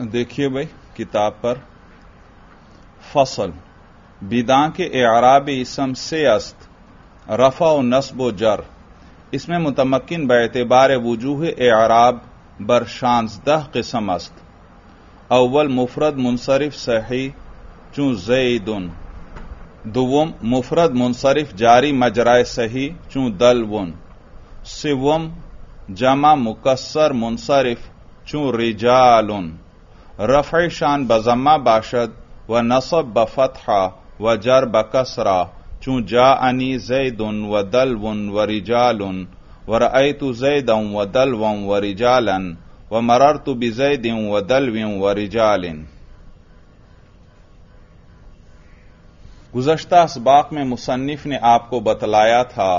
देखिए भाई, किताब पर। फ़सल, बिदा के एराब इसम से अस्त रफा व नस्ब जर। इसमें मुतमकिन बेतबार वजूह एराब बर शांजदह किस्म अस्त। अव्वल मुफरद मुनसरिफ सही चूं जैदुन। दुवम मुफरद मुनसरिफ जारी मजराय सही चूं दलवन। सिवम जमा मुकसर मुनसरिफ चूं रिजालुन। रफ़ शान बजम्मा बाशद, व नसब बफतहा, व जर बकसरा, चूं जा अनी जैदुन व दलवन व रिजालुन, व रअयतु जैदम व दलवम व रिजालन, व मररतु बिजैदिम व दलविम व रिजालिन। गुजश्ता असबाक में मुसन्फ ने आपको बतलाया था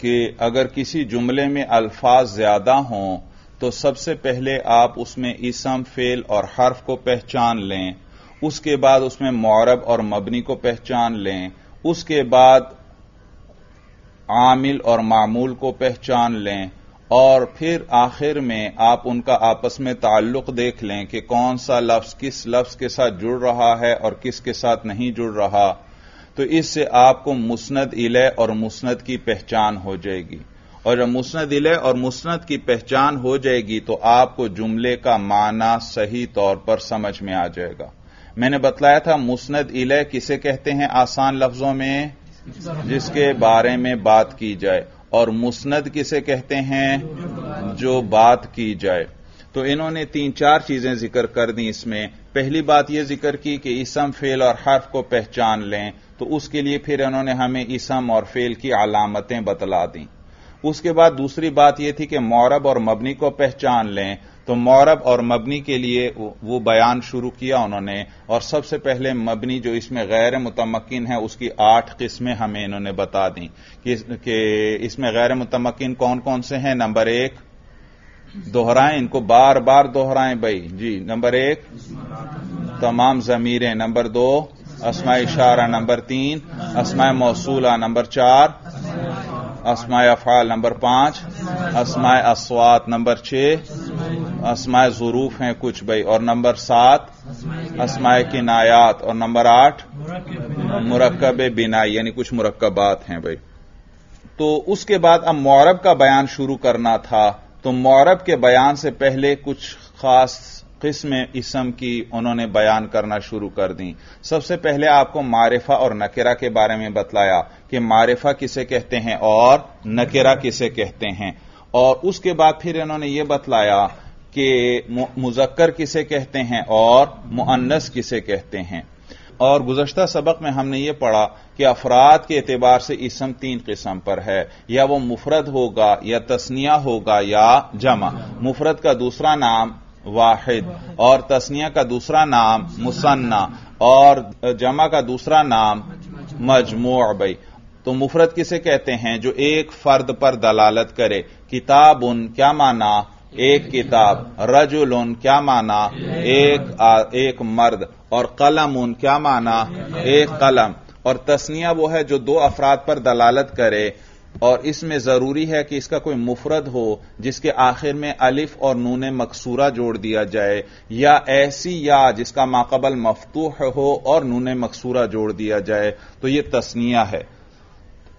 कि अगर किसी जुमले में अल्फाज ज़्यादा हों तो सबसे पहले आप उसमें इसम फेल और हर्फ को पहचान लें। उसके बाद उसमें मौरब और मबनी को पहचान लें। उसके बाद आमिल और मामूल को पहचान लें। और फिर आखिर में आप उनका आपस में ताल्लुक देख लें कि कौन सा लफ्ज किस लफ्ज के साथ जुड़ रहा है और किसके साथ नहीं जुड़ रहा। तो इससे आपको मुस्नद इले और मुस्नद की पहचान हो जाएगी। और जब मुस्नद इले और मुस्नद की पहचान हो जाएगी तो आपको जुमले का माना सही तौर पर समझ में आ जाएगा। मैंने बतलाया था, मुस्नद इले किसे कहते हैं आसान लफ्जों में? जिसके बारे में बात की जाए। और मुस्नद किसे कहते हैं? जो बात की जाए। तो इन्होंने तीन चार चीज़ें ज़िक्र कर दी इसमें। पहली बात यह ज़िक्र की कि इसम, फेल और हर्फ को पहचान लें तो उसके लिए फिर इन्होंने हमें इसम और फेल की अलामतें बतला दी। उसके बाद दूसरी बात यह थी कि मौरब और मबनी को पहचान लें। तो मौरब और मबनी के लिए वो बयान शुरू किया उन्होंने। और सबसे पहले मबनी जो इसमें गैर मुतमकिन है उसकी आठ किस्में हमें इन्होंने बता दी। कि, कि इसमें गैर मुतमकिन कौन कौन से हैं? नंबर एक दोहराएँ इनको बार बार दोहराएँ भाई। जी नंबर एक तमाम जमीरें। नंबर दो असमा इशारा। नंबर तीन असमा मौसूला। नंबर चार असमाय अफाल नंबर पाँच असमाय असवात नंबर छह असमाय ज़रूफ हैं कुछ भाई, और नंबर सात असमाय किनायात और नंबर आठ मुरक्कब बिनाई यानी कुछ मुरक्कबात हैं भाई। तो उसके बाद अब मौरब का बयान शुरू करना था। तो मौरब के बयान से पहले कुछ खास किस्म इसम की उन्होंने बयान करना शुरू कर दी। सबसे पहले आपको मारिफा और नकेरा के बारे में बतलाया कि मारिफा किसे कहते हैं और नकेरा किसे कहते हैं। और उसके बाद फिर इन्होंने ये बतलाया कि मुजक्कर किसे कहते हैं और मुअन्नस किसे कहते हैं। और गुजश्ता सबक में हमने ये पढ़ा कि अफराद के एतबार से इसम तीन किस्म पर है। या वो मुफरद होगा, या तस्निया होगा, या जमा। मुफरद का दूसरा नाम वाहिद। और तस्निया का दूसरा नाम मुसन्ना। और जमा का दूसरा नाम मजमू भाई तो मुफरत किसे कहते हैं? जो एक फर्द पर दलालत करे। किताब उन क्या माना? एक किताब। रजुल उन क्या माना? एक आ, एक मर्द। और कलम उन क्या माना? एक कलम। और तस्निया वो है जो दो अफराद पर दलालत करे। और इसमें ज़रूरी है कि इसका कोई मुफरद हो जिसके आखिर में अलिफ और नून मकसूरा जोड़ दिया जाए, या ऐसी या जिसका माकबल मफतूह हो और नून मकसूरा जोड़ दिया जाए। तो यह तस्निया है।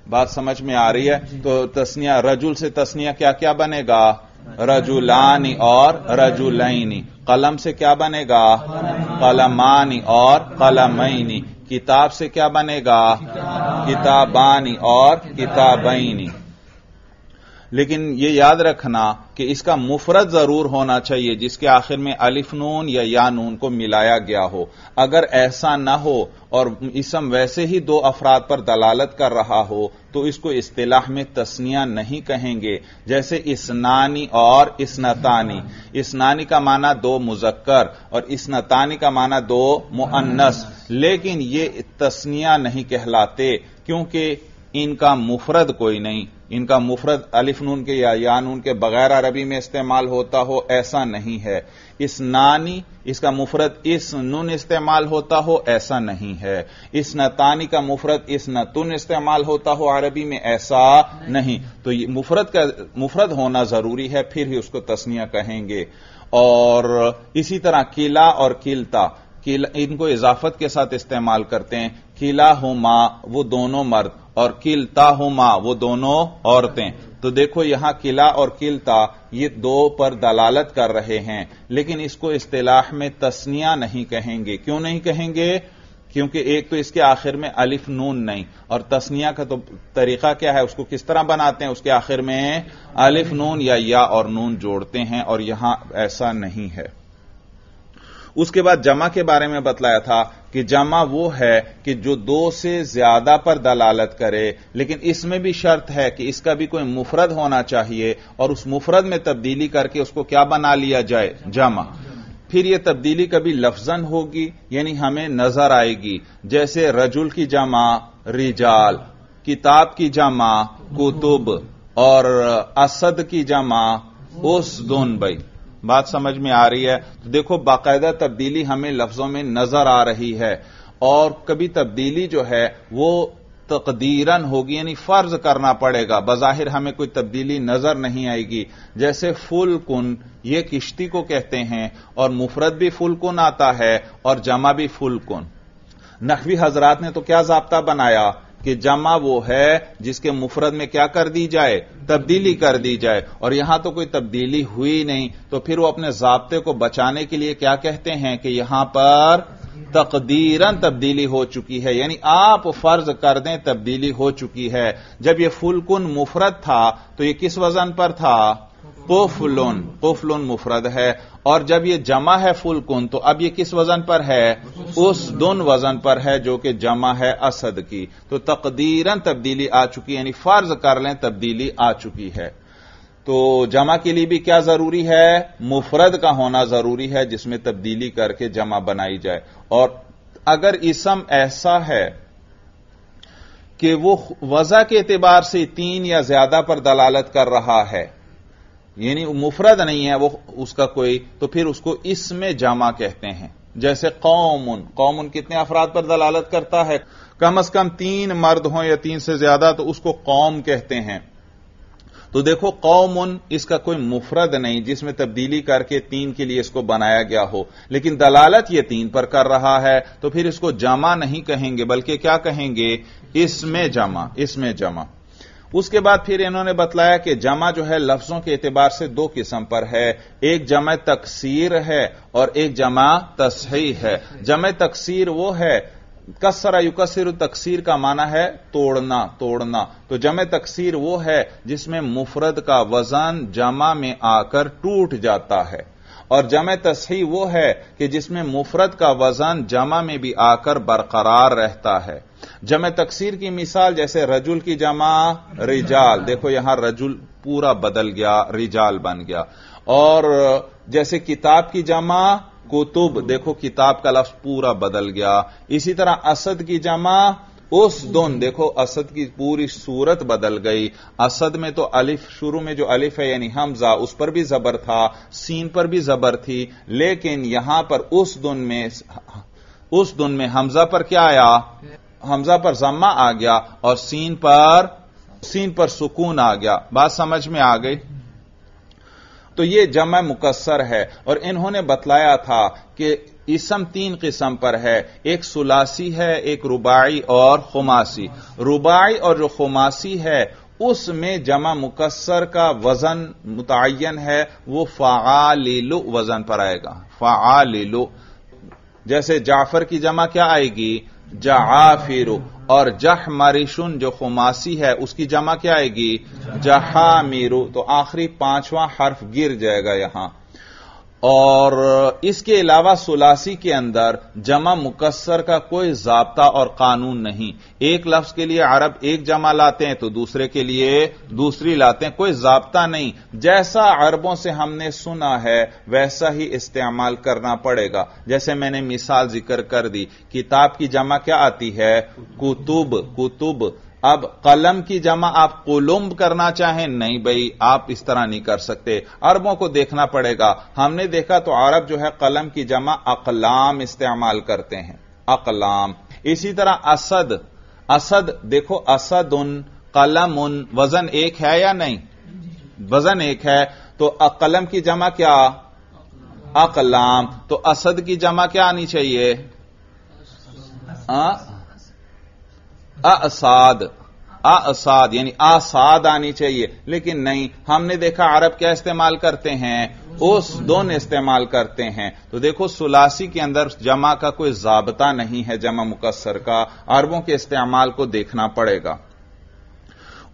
बात समझ में आ रही है? तो तस्निया रजुल से तस्निया क्या क्या बनेगा? रजुलानी और रजुलैनी। कलम से क्या बनेगा? कलमानी और कलमैनी। किताब से क्या बनेगा? किताबानी और किताबैनी। लेकिन यह याद रखना कि इसका मुफरत ज़रूर होना चाहिए जिसके आखिर में अलिफ नून या या नून को मिलाया गया हो। अगर ऐसा ना हो और इसम वैसे ही दो अफराद पर दलालत कर रहा हो तो इसको इस्तेलाह में तस्निया नहीं कहेंगे। जैसे इसनानी और इसनतानी इसनानी का माना दो मुजक्कर और इसनतानी का माना दो मुअन्नस। लेकिन ये तस्निया नहीं कहलाते, क्योंकि इनका मुफरद कोई नहीं। इनका मुफरद अलिफ नून के या या नून के बगैर अरबी में इस्तेमाल होता हो, ऐसा नहीं है। इस नानी, इसका मुफरद इस नुन इस्तेमाल होता हो, ऐसा नहीं है। इस नतानी का मुफरद, इस नतुन इस्तेमाल होता हो अरबी में, ऐसा नहीं। नहीं। तो ये मुफरद का, मुफरद होना ज़रूरी है, फिर ही उसको तस्निया कहेंगे। और इसी तरह किला और किलता। किला, इनको इजाफत के साथ इस्तेमाल करते हैं। किला हो माँ वो दोनों मर्द। और किलता हो माँ वो दोनों औरतें। तो देखो यहाँ किला और किलता, ये दो पर दलालत कर रहे हैं। लेकिन इसको इस्तेलाह में तस्निया नहीं कहेंगे। क्यों नहीं कहेंगे? क्योंकि एक तो इसके आखिर में अलिफ नून नहीं। और तस्निया का तो तरीका क्या है? उसको किस तरह बनाते हैं? उसके आखिर में अलिफ नून या या और नून जोड़ते हैं और यहाँ ऐसा नहीं है। उसके बाद जमा के बारे में बतलाया था कि जमा वो है कि जो दो से ज़्यादा पर दलालत करे, लेकिन इसमें भी शर्त है कि इसका भी कोई मुफरद होना चाहिए और उस मुफरद में तब्दीली करके उसको क्या बना लिया जाए? जमा। फिर यह तब्दीली कभी लफजन होगी, यानी हमें नज़र आएगी। जैसे रजुल की जमा, रिजाल, किताब की जमा, कुतुब और असद की जमा, उस दोन भाई बात समझ में आ रही है। तो देखो, बाकायदा तब्दीली हमें लफ्जों में नज़र आ रही है और कभी तब्दीली जो है, वो तकदीरन होगी, यानी फ़र्ज़ करना पड़ेगा। बजाहिर हमें कोई तब्दीली नज़र नहीं आएगी। जैसे फुल कुन ये किश्ती को कहते हैं, और मुफरत भी फुल कुन आता है, और जमा भी फुल कुन नकवी हजरात ने तो क्या जबता बनाया? कि जमा वो है जिसके मुफरत में क्या कर दी जाए, तब्दीली कर दी जाए। और यहाँ तो कोई तब्दीली हुई नहीं। तो फिर वो अपने जबते को बचाने के लिए क्या कहते हैं कि यहाँ पर तकदीरन तब्दीली हो चुकी है। यानी आप फ़र्ज़ कर दें तब्दीली हो चुकी है। जब ये फुलकुन मुफरत था तो ये किस वज़न पर था? कोफलुन कोफलुन मुफरद है। और जब ये जमा है फुल कुन तो अब ये किस वज़न पर है? उस दोन वज़न पर है जो कि जमा है असद की। तो तकदीरन तब्दीली आ चुकी है यानी फ़र्ज़ कर लें, तब्दीली आ चुकी है। तो जमा के लिए भी क्या ज़रूरी है? मुफरद का होना ज़रूरी है, जिसमें तब्दीली करके जमा बनाई जाए। और अगर इसम ऐसा है कि वो वजह के एतबार से तीन या ज़्यादा पर दलालत कर रहा है यानी मुफरद नहीं है, वो उसका कोई तो फिर उसको इसमें जामा कहते हैं। जैसे कौमुन कौमुन कितने अफराद पर दलालत करता है? कम अज कम तीन मर्द हों या तीन से ज़्यादा तो उसको कौम कहते हैं। तो देखो, कौमुन इसका कोई मुफरद नहीं, जिसमें तब्दीली करके तीन के लिए इसको बनाया गया हो। लेकिन दलालत ये तीन पर कर रहा है तो फिर इसको जमा नहीं कहेंगे, बल्कि क्या कहेंगे? इसमें जमा इसमें जमा। उसके बाद फिर इन्होंने बतलाया कि जमा जो है लफ्जों के एतबार से दो किस्म पर है। एक जमा तकसीर है और एक जमा तस्ही है। जमा तकसीर वो है कसरा युकसर तकसीर का माना है तोड़ना तोड़ना। तो जमे तकसीर वो है जिसमें मुफरद का वज़न जमा में आकर टूट जाता है। और जमे तस्ही वो है कि जिसमें मुफरत का वज़न जमा में भी आकर बरकरार रहता है। जमे तकसीर की मिसाल जैसे रजुल की जमा, रिजाल। देखो यहाँ रजुल पूरा बदल गया, रिजाल बन गया। और जैसे किताब की जमा, कुतुब। देखो किताब का लफ्ज पूरा बदल गया। इसी तरह असद की जमा उस दोन, देखो, असद की पूरी सूरत बदल गई। असद में तो अलिफ, शुरू में जो अलिफ है, यानी हमजा, उस पर भी जबर था, सीन पर भी जबर थी, लेकिन यहाँ पर उस दुन में, उस दुन में हमजा पर क्या आया? हमजा पर जम्मा आ गया, और सीन पर सीन पर सुकून आ गया। बात समझ में आ गई? तो ये जमा मुकसर है, और इन्होंने बतलाया था कि इसम तीन किस्म पर है। एक सुलासी है, एक रुबाई और खुमासी। रुबाई और जो खुमासी है, उसमें जमा मुकसर का वज़न मुतन है, वो फ़ालिलु वज़न पर आएगा। फ़ालिलु जैसे जाफ़र की जमा क्या आएगी? जहाफिर और जह मरिशुन जो खुमासी है, उसकी जमा क्या आएगी? जहामिरु। तो आखिरी पांचवां हर्फ गिर जाएगा यहाँ। और इसके अलावा सुलासी के अंदर जमा मुकसर का कोई जबता और कानून नहीं। एक लफ्ज के लिए अरब एक जमा लाते हैं तो दूसरे के लिए दूसरी लाते हैं, कोई जबता नहीं। जैसा अरबों से हमने सुना है, वैसा ही इस्तेमाल करना पड़ेगा। जैसे मैंने मिसाल ज़िक्र कर दी, किताब की जमा क्या आती है? कुतुब कुतुब। अब कलम की जमा आप कुलुम्ब करना चाहें, नहीं भाई, आप इस तरह नहीं कर सकते। अरबों को देखना पड़ेगा। हमने देखा तो अरब जो है कलम की जमा अकलाम इस्तेमाल करते हैं। अकलाम। इसी तरह असद। असद, देखो असद उन कलम उन वज़न एक है या नहीं? वज़न एक है। तो कलम की जमा क्या? अकलाम। तो असद की जमा क्या आनी चाहिए? असाद असाद, यानी आसाद आनी चाहिए। लेकिन नहीं, हमने देखा अरब क्या इस्तेमाल करते हैं? उस दोन इस्तेमाल करते हैं। तो देखो, सुलासी के अंदर जमा का कोई जाबता नहीं है, जमा मुकसर का। अरबों के इस्तेमाल को देखना पड़ेगा।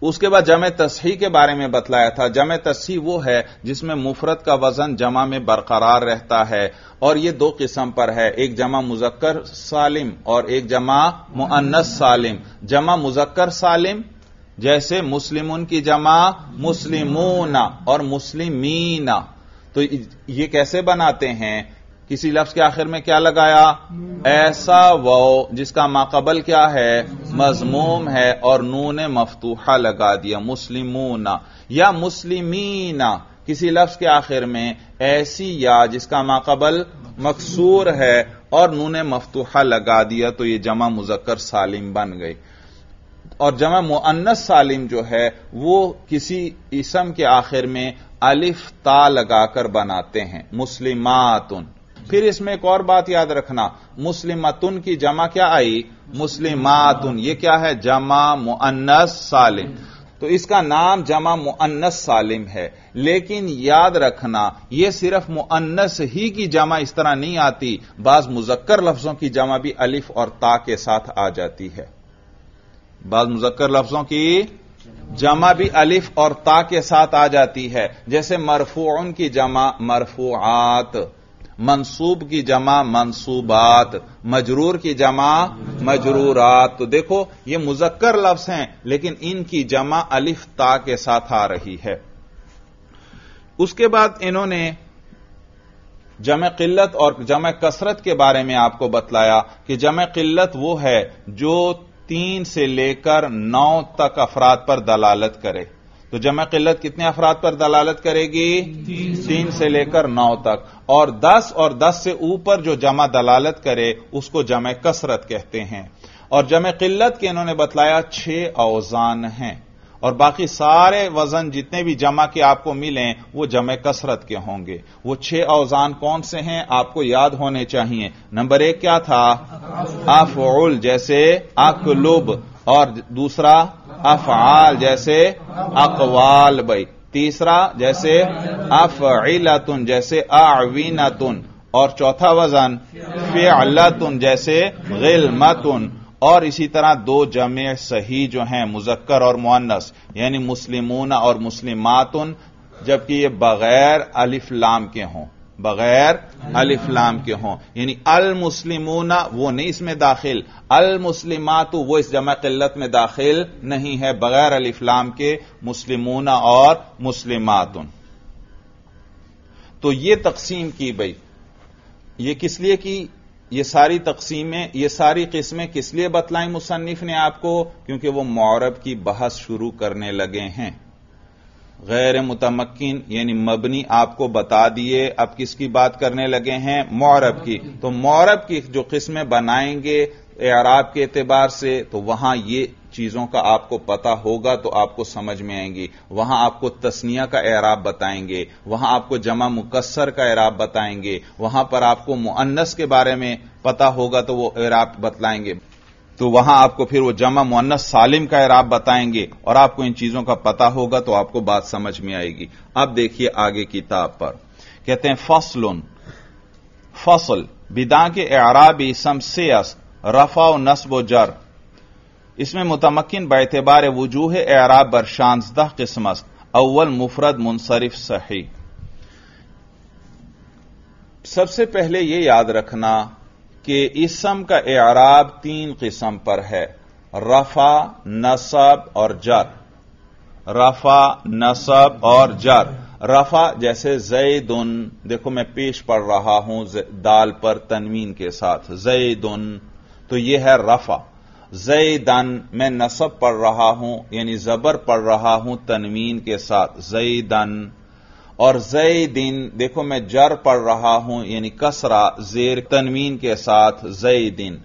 उसके बाद जमे तस्ही के बारे में बतलाया था। जमे तस्ही वो है जिसमें मुफरत का वज़न जमा में बरकरार रहता है और ये दो किस्म पर है। एक जमा मुजक्कर सालिम और एक जमा मुअन्नस सालिम। जमा मुजक्कर सालिम, जैसे मुस्लिमुन की जमा मुस्लिमूना और मुस्लिमीना। तो ये कैसे बनाते हैं? किसी लफ्ज के आखिर में क्या लगाया? ऐसा वो जिसका माकबल क्या है? मजमूम है और नून मफतूहा लगा दिया। मुस्लिमूना या मुस्लिमीना किसी लफ्ज के आखिर में ऐसी या जिसका माकबल मकसूर है और नून मफतूहा लगा दिया तो ये जमा मुजक्कर सालिम बन गई। और जमा मुअन्नस सालिम जो है, वो किसी इसम के आखिर में अलिफ ता लगाकर बनाते हैं। मुस्लिमातुन। फिर इसमें एक और बात याद रखना। मुस्लिमतुन की जमा क्या आई? मुस्लिमातुन। ये क्या है? जमा मुअन्नस सालिम। तो इसका नाम जमा मुअन्नस सालिम है। लेकिन याद रखना यह सिर्फ़ मुअन्नस ही की जमा इस तरह नहीं आती। बाज मुजक्कर लफ्जों की जमा भी अलिफ और ता के साथ आ जाती है। बाज मुजक्कर लफ्जों की जमा भी अलिफ और ता के साथ आ जाती है। जैसे मरफून की जमा मरफूआत। मंसूब की जमा मंसूबात, मजरूर की जमा मजरूरात। तो देखो, ये मुजक्कर लफ्ज हैं, लेकिन इनकी जमा अलिफ ता के साथ आ रही है। उसके बाद इन्होंने जम किल्लत और जम कसरत के बारे में आपको बतलाया कि जम किल्लत वो है जो तीन से लेकर नौ तक अफराद पर दलालत करे। तो जमा किल्लत कितने अफराद पर दलालत करेगी? तीन से लेकर नौ तक। और दस और दस से ऊपर जो जमा दलालत करे, उसको जमा कसरत कहते हैं। और जमा किल्लत के इन्होंने बतलाया छह औजान हैं। और बाकी सारे वज़न जितने भी जमा के आपको मिले वो जमे कसरत के होंगे। वो छह औजान कौन से हैं, आपको याद होने चाहिए। नंबर एक क्या था? अफउल, जैसे अकलुब, और दूसरा अफआल, जैसे अकवाल बई तीसरा, जैसे अफइलतुन, जैसे अवीनतुन। और चौथा वज़न, फिलतुन, जैसे गिलमतुन। और इसी तरह दो जमे सही जो हैं, मुजक्कर और मुअन्नस, यानी मुस्लिमूना और मुस्लिमातुन, जबकि ये बगैर अलिफ्लाम के हों, बगैर अलिफ्लाम के हों। यानी अल मुस्लिमूना वो नहीं इसमें दाखिल अल मुस्लिमातु वो इस जमा किल्लत में दाखिल नहीं है, बगैर अलिफ्लाम के, मुस्लिमूना और मुस्लिमातुन। तो ये तकसीम की गई ये किस लिए की ये सारी तकसीमें, ये सारी किस्में किस लिए बतलाई मुसन्फ ने आपको? क्योंकि वो मौरब की बहस शुरू करने लगे हैं। गैर मुतमक्न यानी मबनी आपको बता दिए, अब किसकी बात करने लगे हैं? मौरब की। तो मौरब की जो किस्में बनाएँगे एराब के एतबार से तो वहाँ ये चीज़ों का आपको पता होगा तो आपको समझ में आएँगी। वहाँ आपको तस्निया का एराब बताएँगे, वहाँ आपको जमा मुकसर का एराब बताएँगे, वहाँ पर आपको मुअन्नस के बारे में पता होगा तो वो एराब बतलाएँगे। तो वहाँ आपको फिर वो जमा मुन्नस सालिम का एराब बताएँगे, और आपको इन चीज़ों का पता होगा तो आपको बात समझ में आएगी। अब देखिए आगे किताब पर। कहते हैं, फसलुन, फ़सल, बिदा के एराब इसम रफा नस्ब जर। इसमें मुतमकिन बेतबार वजूह एराब बर बरशानजदह किस्मत, अव्वल मुफरद मुनसरिफ सही। सबसे पहले यह याद रखना कि इसम का एराब तीन किस्म पर है, रफा, नसब और जर। रफा, नसब और जर। रफा जैसे जैदुन, देखो मैं पेश पढ़ रहा हूँ दाल पर तनवीन के साथ। जैदुन तो यह है रफा। जईदन मैं नसब पढ़ रहा हूँ, यानी जबर पढ़ रहा हूँ तनवीन के साथ। जईदन और दिन देखो मैं जर पढ़ रहा हूँ, यानी कसरा, जेर तनवीन के साथ दिन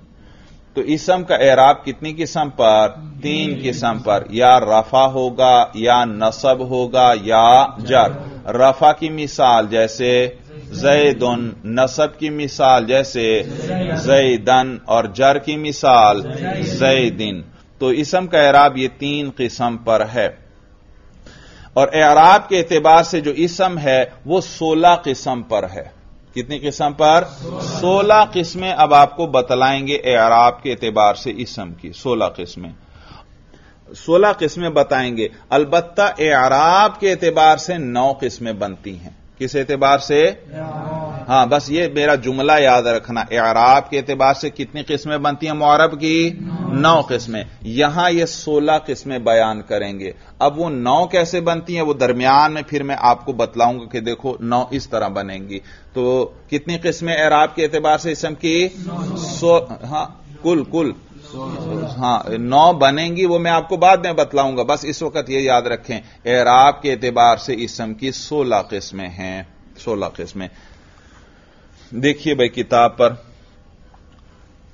तो इसम का एराब कितनी किस्म पर? तीन किस्म पर। या रफा होगा, या नसब होगा, या जर। रफा की मिसाल जैसे जैदन नसब की मिसाल, जैसे जैदन और जर की मिसाल, जैदिन। तो इसम का एराब ये तीन किस्म पर है। और एराब के एतबार से जो इसम है, वो सोलह किस्म पर है। कितनी किस्म पर? सोलह किस्में अब आपको बतलाएँगे एराब के एतबार से इसम की, सोलह किस्में। सोलह किस्में बताएँगे। अलबत्ता एराब के एतबार से नौ किस्में बनती हैं। किस एतबार से? हाँ बस ये मेरा जुमला याद रखना। एराब के एतबार से कितनी किस्में बनती हैं मुआरब की? नौ किस्में। यहाँ ये सोलह किस्में बयान करेंगे। अब वो नौ कैसे बनती हैं, वो दरमियान में फिर मैं आपको बतलाऊँगा कि देखो, नौ इस तरह बनेंगी। तो कितनी किस्में एराब के एतबार से इसम की? सो हाँ कुल कुल। हाँ नौ बनेंगी, वो मैं आपको बाद में बतलाऊँगा। बस इस वक्त ये याद रखें, एराब के एतबार से इसम की सोलह किस्में हैं, सोलह किस्में। देखिए भाई किताब पर,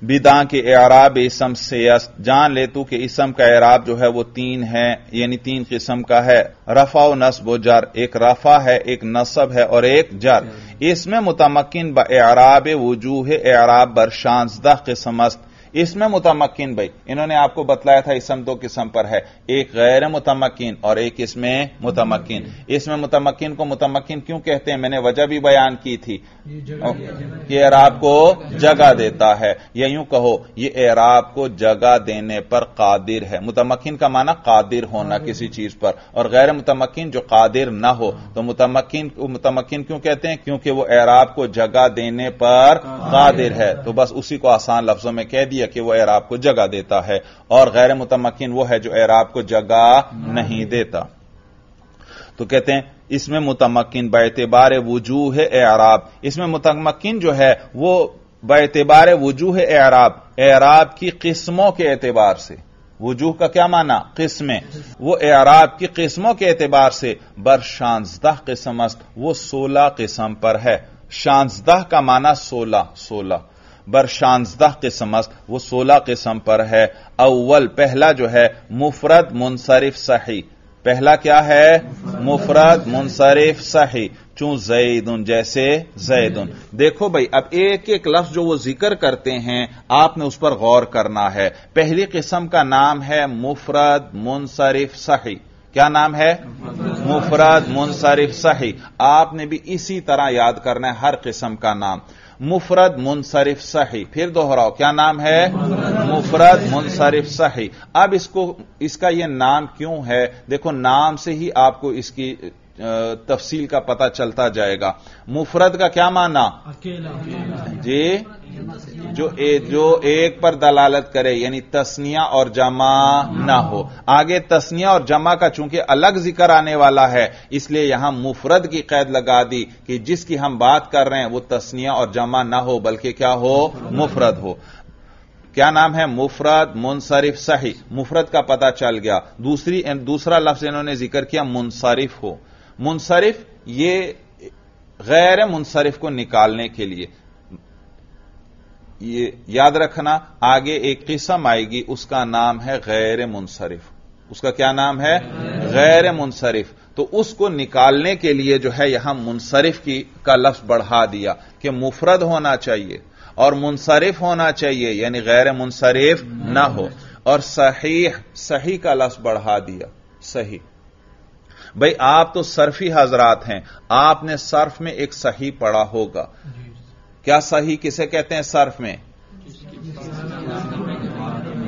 बिदा के एराब इसम से जान ले तू कि इसम का एराब जो है वो तीन है, यानी तीन किस्म का है। रफा नस्ब जर, एक रफा है, एक नसब है और एक जर। इसमें मुतमकिन ब एराब वजूह, एराब बरशांसदा किस्मस्त इसमें मुतमकिन भाई इन्होंने आपको बतलाया था इसम दो किस्म पर है। एक गैर मुतमकिन और एक इसमें मुतमकिन इसमें मुतमकिन को मुतमकिन क्यों कहते हैं? मैंने वजह भी बयान की थी। कि एराब को जगह देता है। या यूँ कहो ये एराब को जगह देने पर कादिर है। मुतमकिन का माना कादिर होना किसी चीज़ पर। और गैर मुतमकिन जो कादिर ना हो तो मुतमकिन मुतमकिन क्यों कहते हैं? क्योंकि वो एराब को जगह देने पर कादिर है। तो बस उसी को आसान लफ्जों में कह दिया कि वो एराब को जगह देता है और गैर मुतमकिन वो है जो एराब को जगह नहीं देता। तो कहते हैं इसमें मुतमकिन बेतबार वजूह एराब। इसमें मुतमकिन जो है वो बेतबार वजूह एराब। एराब की किस्मों के एतबार से। वजूह का क्या माना? किस्में। वो एराब की किस्मों के एतबार से। बर बरशांजदह किस्मस्त वो सोलह किस्म पर है। शांजदह का माना सोलह सोलह। बरशांजदह किस्मस्त वो सोलह किस्म पर है। अव्वल, पहला जो है मुफरत मुनसरिफ सही। पहला क्या है? मुफरत मुनसरिफ सही। चूं जैदुन, जैसे जैदुन। देखो भाई, अब एक एक लफ्ज जो वो ज़िक्र करते हैं, आपने उस पर गौर करना है। पहली किस्म का नाम है मुफरत मुनसरिफ सही। क्या नाम है? मुफरत मुनसरिफ सही। आपने भी इसी तरह याद करना है, हर किस्म का नाम। मुफरद मुनसरिफ सही। फिर दोहराओ, क्या नाम है? मुफरद मुनसरिफ सही। अब इसको, इसका यह नाम क्यों है? देखो, नाम से ही आपको इसकी तफसील का पता चलता जाएगा। मुफरत का क्या माना? अकेला। जी जो ए, जो एक पर दलालत करे यानी तस्निया और जमा ना हो। आगे तस्निया और जमा का चूँकि अलग ज़िक्र आने वाला है इसलिए यहाँ मुफरत की कैद लगा दी कि जिसकी हम बात कर रहे हैं वो तस्निया और जमा ना हो बल्कि क्या हो? मुफरत हो। क्या नाम है? मुफरत मुनसरिफ सही। मुफरत का पता चल गया। दूसरी दूसरा लफ्ज इन्होंने ज़िक्र किया मुनसरिफ हो। मुनसरिफ, ये गैर मुनसरिफ को निकालने के लिए। ये याद रखना, आगे एक किस्म आएगी, उसका नाम है गैर मुनसरिफ। उसका क्या नाम है? गैर मुनसरिफ। तो उसको निकालने के लिए जो है, यहाँ मुनसरिफ की, का लफ्ज बढ़ा दिया कि मुफरद होना चाहिए और मुनसरिफ होना चाहिए, यानी गैर मुनसरिफ ना हो। और सही सही का लफ्ज बढ़ा दिया, सही। भाई, आप तो सर्फी हजरात हैं। आपने सर्फ में एक सही पढ़ा होगा। क्या सही किसे कहते हैं सर्फ में?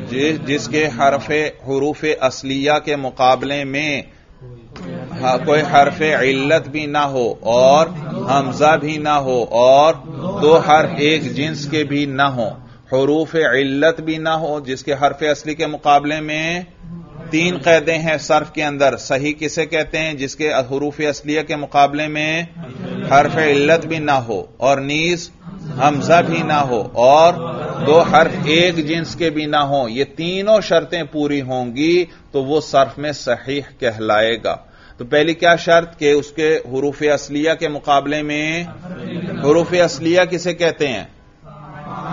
जिस जिसके हरफ, हरूफ असलिया के मुकाबले में कोई हरफ इल्लत भी ना हो और हमजा भी ना हो और दो हर एक जिन्स के भी ना हो। हरूफ इल्लत भी ना हो, जिसके हरफ असली के मुकाबले में तीन कैदे हैं सर्फ के अंदर। सही किसे कहते हैं? जिसके हरूफ असलिया के मुकाबले में हरफ इल्लत भी ना हो और नीज हमजा भी ना हो और दो हर्फ एक जिन्स के भी ना हो। ये तीनों शर्तें पूरी होंगी तो वो सर्फ में सही कहलाएगा। तो पहली क्या शर्त? के उसके हरूफ असलिया के मुकाबले में हरूफ असलिया किसे कहते हैं?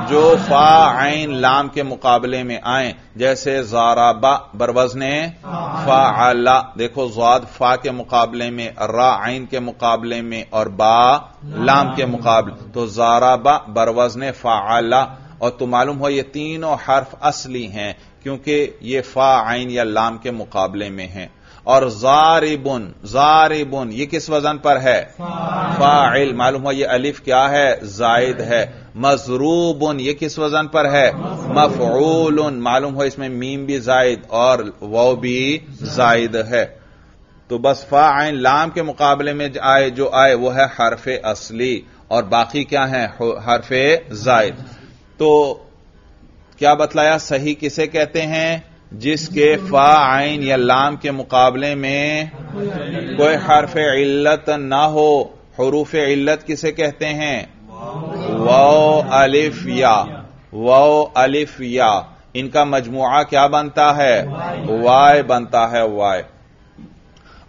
जो फा आइन लाम के मुकाबले में आए जैसे जाराबा बरवजने फा आला देखो जाद फा के मुकाबले में रा आइन के मुकाबले में और बा लाम के मुकाबले। तो जाराबा बरवजने फा आला और तो मालूम हो ये तीनों हर्फ असली हैं क्योंकि ये फा आइन या लाम के मुकाबले में हैं। और जारिबुन जारिबुन ये किस वज़न पर है? फ़ाइल। मालूम हो ये अलिफ क्या है? जायद है। मजरूबुन, ये किस वज़न पर है? मफूल मालूम हो इसमें मीम भी जायद और वो भी जायद है। तो बस फा आइन लाम के मुकाबले में आए, जो आए, वो है हरफ असली। और बाकी क्या है? हरफ जायद तो क्या बतलाया? सही किसे कहते हैं? जिसके फा आइन या लाम के मुकाबले में कोई हरफ इल्लत ना हो, हरूफ इल्लत किसे कहते हैं? वो अलिफ या वो अलिफ या। इनका मजमुआ क्या बनता है? वाय बनता है वाय।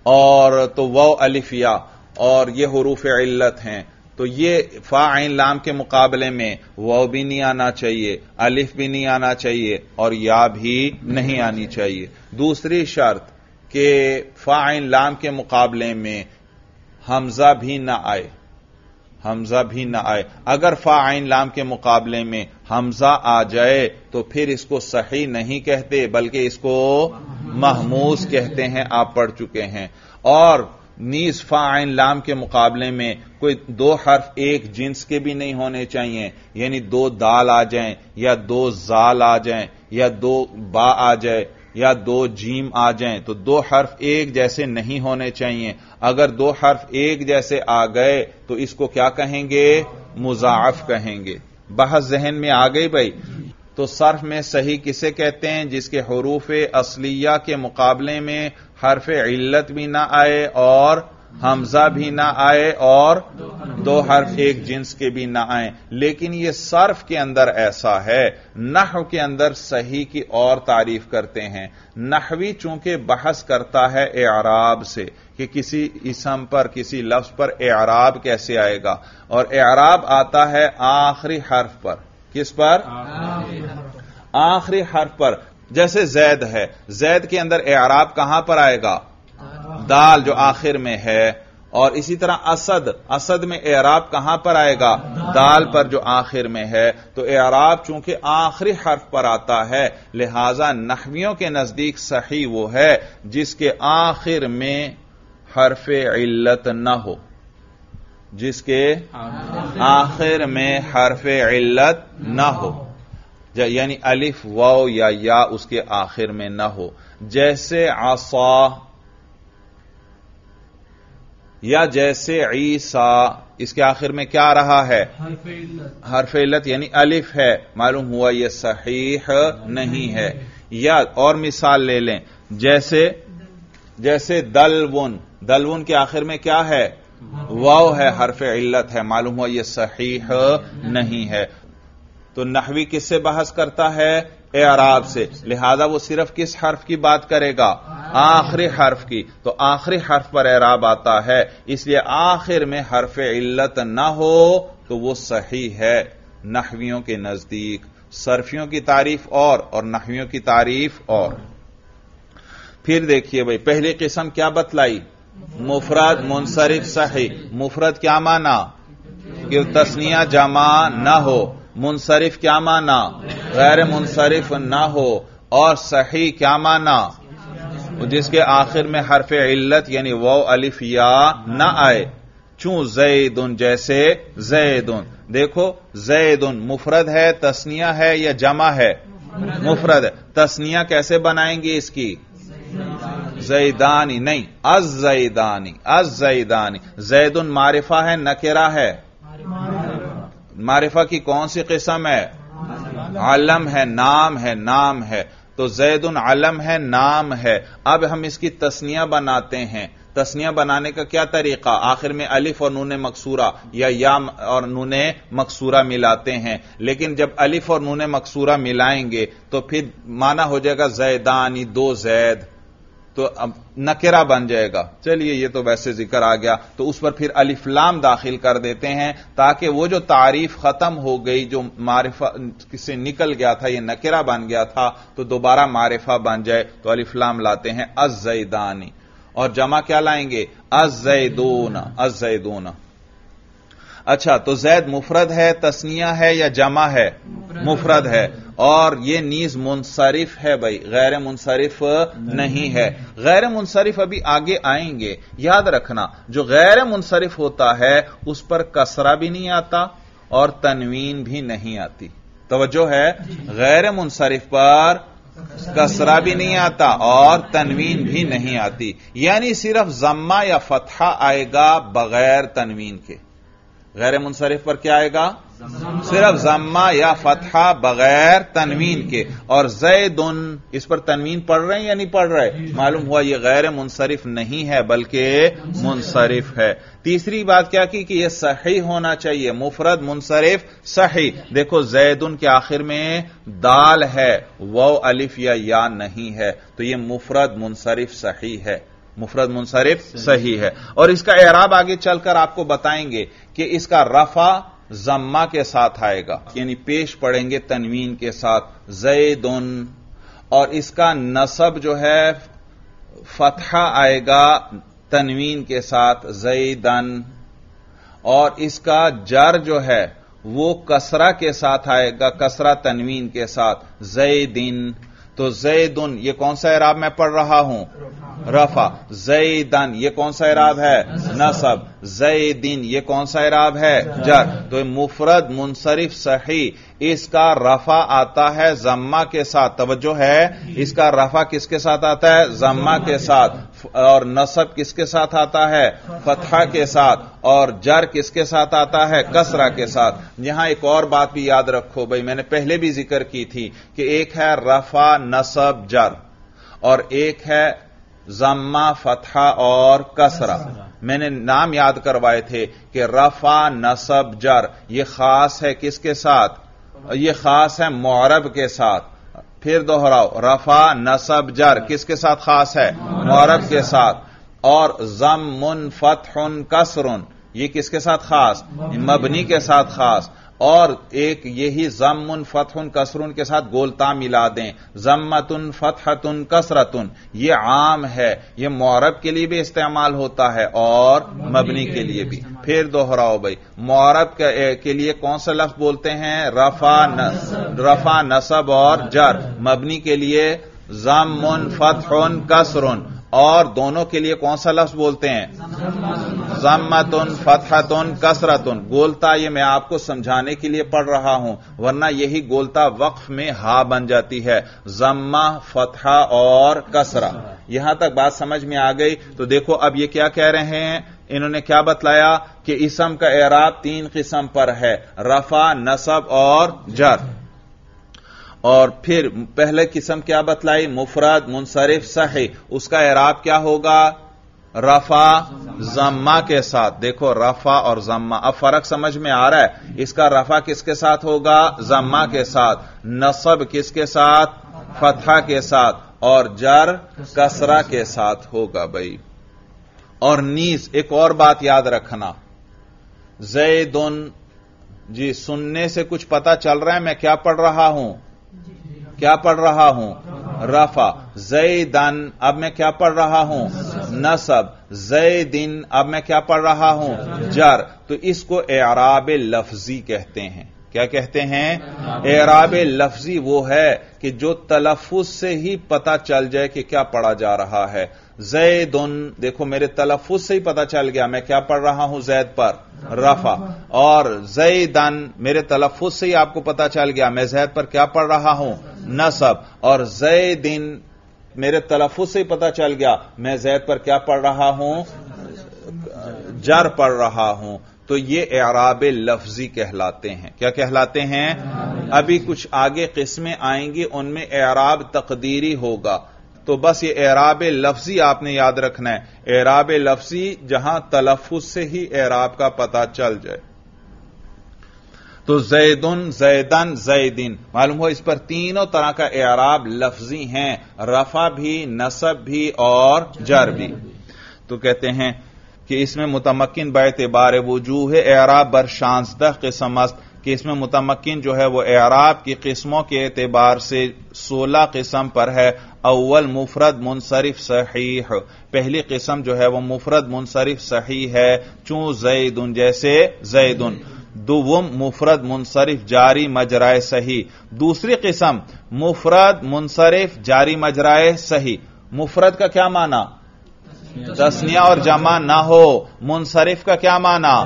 और तो वो अलिफ या, और ये हरूफ इल्लत हैं। तो ये फा आइन लाम के मुकाबले में वो भी नहीं आना चाहिए, अलिफ भी नहीं आना चाहिए, और या भी नहीं आनी चाहिए। दूसरी शर्त कि फा आइन लाम के मुकाबले में हमजा भी ना आए। हमजा भी ना आए। अगर फा आइन लाम के मुकाबले में हमजा आ जाए तो फिर इसको सही नहीं कहते, बल्कि इसको महमूस कहते हैं, आप पढ़ चुके हैं। और नीस फा आइन लाम के मुकाबले में कोई दो हर्फ एक जिन्स के भी नहीं होने चाहिए। यानी दो दाल आ जाएँ, या दो जाल आ जाएँ, या दो बा आ जाए। या दो जीम आ जाएँ तो दो हर्फ एक जैसे नहीं होने चाहिए। अगर दो हर्फ एक जैसे आ गए तो इसको क्या कहेंगे? मुजाफ कहेंगे। बहस जहन में आ गई भाई। तो सर्फ में सही किसे कहते हैं? जिसके हरूफ असलिया के मुकाबले में हर्फ इल्लत भी ना आए और हमजा भी ना आए और दो हर्फ एक जिन्स के भी ना आए। लेकिन यह सर्फ के अंदर ऐसा है। नह के अंदर सही की और तारीफ़ करते हैं। नहवी चूँकि बहस करता है एराब से कि किसी इसम पर, किसी लफ्ज पर एराब कैसे आएगा। और एराब आता है आखिरी हर्फ पर। किस पर? आखिरी हर्फ पर। जैसे जैद है। जैद के अंदर एराब कहाँ पर आएगा? दाल जो आखिर में है, और इसी तरह असद असद में एराब कहाँ पर आएगा? दाल पर जो आखिर में है। तो एराब चूँकि आखिरी हर्फ पर आता है, लिहाजा नहवियों के नज़दीक सही वो है, जिसके आखिर में हरफ इल्लत न हो। जिसके आखिर में हरफ इल्लत न हो। यानी अलिफ वाओ या या उसके आखिर में न हो। जैसे आसा या जैसे ईसा इसके आखिर में क्या रहा है? हरफ इल्लत। यानी अलिफ है। मालूम हुआ यह सहीह नहीं है। या और मिसाल ले लें। जैसे जैसे दलवुन। दलवुन के आखिर में क्या है? वाव है हरफ इल्लत है। मालूम हुआ यह सहीह नहीं है। तो नहवी किससे बहस करता है? एराब से। लिहाजा वो सिर्फ़ किस हर्फ की बात करेगा? आखिरी हर्फ की। तो आखिरी हर्फ पर एराब आता है। इसलिए आखिर में हर्फ इल्लत न हो तो वो सही है। नहवियों के नज़दीक। सर्फियों की तारीफ़ और और नहवियों की तारीफ़ और। फिर देखिए भाई, पहली किस्म क्या बतलाई? मुफरत मुनसरिफ, सही। मुफरत क्या माना? कि तस्निया जमा न हो। मुनसरिफ क्या माना? गैर मुनसरिफ ना हो और सही क्या माना? जिसके आखिर में हरफ इल्लत यानी वो अलिफ या ना आए। चू जैदुन जैसे जैदुन। देखो, जैदुन मुफरद है, तस्निया है या जमा है? मुफरद। है तस्निया कैसे बनाएँगे इसकी? जैदानी। नहीं अज जैदानी अज जैदानी जैदुन मारिफा है, नकेरा है। मारिफा की कौन सी किस्म है? आलम है, नाम है नाम है। तो जैदुन अलम है, नाम है। अब हम इसकी तस्निया बनाते हैं। तस्निया बनाने का क्या तरीका? आखिर में अलिफ और नून मकसूरा या या और नून मकसूरा मिलाते हैं। लेकिन जब अलिफ और नून मकसूरा मिलाएँगे तो फिर माना हो जाएगा जैदानी, दो जैद। तो अब नकेरा बन जाएगा। चलिए, ये तो वैसे ज़िक्र आ गया। तो उस पर फिर अलिफ्लाम दाखिल कर देते हैं, ताकि वो जो तारीफ़ खत्म हो गई, जो मारिफा से निकल गया था, ये नकेरा बन गया था तो दोबारा मारिफा बन जाए तो अलिफ्लाम लाते हैं अजैदानी और जमा क्या लाएँगे? अजैदून अजैदून अच्छा तो जैद मुफरद है तस्निया है या जमा है? मुफरद है। और ये नीज मुनसरिफ है भाई गैर मुनसरिफ नहीं है। गैर मुनसरिफ अभी आगे आएँगे। याद रखना जो गैर मुनसरिफ होता है उस पर कसरा भी नहीं आता और तनवीन भी नहीं आती। तवज्जो है? गैर मुनसरिफ पर कसरा भी नहीं आता और तनवीन भी नहीं आती। यानी सिर्फ़ जम्मा या फतहा आएगा बगैर तनवीन के। गैर मुनसरिफ पर क्या आएगा? सिर्फ़ जम्मा या फतहा बगैर तनवीन के। और जैदुन, इस पर तनवीन पढ़ रहे हैं या नहीं पढ़ रहे? मालूम हुआ यह गैर मुनसरिफ नहीं है, बल्कि मुनसरिफ है। तीसरी बात क्या की कि यह सही होना चाहिए। मुफरद मुनसरिफ सही। देखो, जैदुन के आखिर में दाल है वो अलिफ या या नहीं है। तो यह मुफरद मुनसरिफ सही है। मुफरद मुनसरिफ सही है। और इसका एराब आगे चलकर आपको बताएँगे कि इसका रफा जम्मा के साथ आएगा यानी पेश पड़ेंगे तनवीन के साथ जैदुन। और इसका नसब जो है फतहा आएगा तनवीन के साथ जैदन। और इसका जर जो है वो कसरा के साथ आएगा कसरा तनवीन के साथ जैदिन। तो जैदुन, ये कौन सा इराब मैं पढ़ रहा हूँ? रफा। जैदन, ये कौन सा इराब है? नसब। जैदिन ये कौन सा इराब है? जर। तो मुफरद मुनसरिफ सही। इसका रफा आता है जम्मा के साथ। तवज्जो है। इसका रफा किसके साथ आता है? जम्मा के साथ। और नसब किसके साथ आता है? फतहा के साथ। और जर किसके साथ आता है? कसरा के साथ। यहाँ एक और बात भी याद रखो भाई मैंने पहले भी ज़िक्र की थी कि एक है रफा नसब जर। और एक है जम्मा फतहा और कसरा। मैंने नाम याद करवाए थे कि रफा नसब जर यह खास है किसके साथ? यह खास है मौरब के साथ। फिर दोहराओ, रफा नसब जर किसके साथ खास है? मौरब के साथ। और जम मुन फतहुन कसरुन ये किसके साथ खास? मबनी के साथ खास। और एक यही जमुन फतहुन कसरुन के साथ गोलता मिला दें। जम्मतुन फतहतुन कसरतुन। ये आम है। ये मौरब के लिए भी इस्तेमाल होता है और मबनी के लिए भी। फिर दोहराओ भाई। मौरब के, के लिए कौन सा लफ्ज बोलते हैं? रफा न, रफा नसब और जर। मबनी के लिए जमुन फतहुन कसरुन। और दोनों के लिए कौन सा लफ्ज बोलते हैं? जम्मतुन, फतहतुन, कसरतुन। गोलता ये मैं आपको समझाने के लिए पढ़ रहा हूँ, वरना यही गोलता वक्फ में हा बन जाती है। जम्मा, फतहा और कसरा। यहाँ तक बात समझ में आ गई तो देखो अब ये क्या कह रहे हैं? इन्होंने क्या बतलाया कि इसम का एराब तीन किस्म पर है, रफा, नसब और जर। और फिर पहले किस्म क्या बतलाई? मुफरद, मुनसरिफ, सही। उसका एराब क्या होगा? रफा, जम्मा के साथ। देखो, रफा और जम्मा। अब फ़र्क समझ में आ रहा है। इसका रफा किसके साथ होगा? जम्मा के साथ। नसब किसके साथ? फतहा के साथ। और जर कसरा के साथ होगा भाई। और नीस एक और बात याद रखना। जैदुन, जी, सुनने से कुछ पता चल रहा है? मैं क्या पढ़ रहा हूँ? क्या पढ़ रहा हूँ? रफा। जैदन, अब मैं क्या पढ़ रहा हूँ? नसब। जैदिन, अब मैं क्या पढ़ रहा हूँ? जर। तो इसको एराब लफ्जी कहते हैं। क्या कहते हैं? एराब लफ्जी वो है कि जो तलफुज से ही पता चल जाए कि क्या पढ़ा जा रहा है। जैदुन, देखो मेरे तलफुज से ही पता चल गया, मैं क्या पढ़ रहा हूँ जैद पर? रफा। और जैदन, मेरे तलफुज से ही आपको पता चल गया, मैं जैद पर क्या पढ़ रहा हूँ? नसब। और जैदिन, मेरे तलफुज से ही पता चल गया, मैं जैद पर क्या पढ़ रहा हूँ? जर पढ़ रहा हूँ। तो ये एराब लफ्जी कहलाते हैं। क्या कहलाते हैं? अभी कुछ आगे किस्में आएँगी, उनमें एराब तकदीरी होगा। तो बस ये एराब लफ्जी आपने याद रखना है। एराब लफ्जी जहाँ तलफुज से ही एराब का पता चल जाए। तो जैदन जैदन, जैदिन। मालूम हो इस पर तीनों तरह का एराब लफ्जी हैं। रफा भी, नसब भी और जर भी। तो कहते हैं कि इसमें मुतमकिन बैतबार वजूह एराब बर शांसदह किस्म कि इसमें मुतमकिन जो है वो एराब की किस्मों के एतबार से सोलह किस्म पर है। अव्वल मुफरद मुनसरिफ सही पहली किस्म जो है वह मुफरद मुनसरिफ सही है, चू जैदुन, जैसे जैदुन। दुवम मुफरद मुनसरिफ जारी मजराए सही। दूसरी किस्म मुफरद मुनसरिफ जारी मजराए सही। मुफरद का क्या माना? तस्निया और जमा ना हो। मुनसरिफ का क्या माना?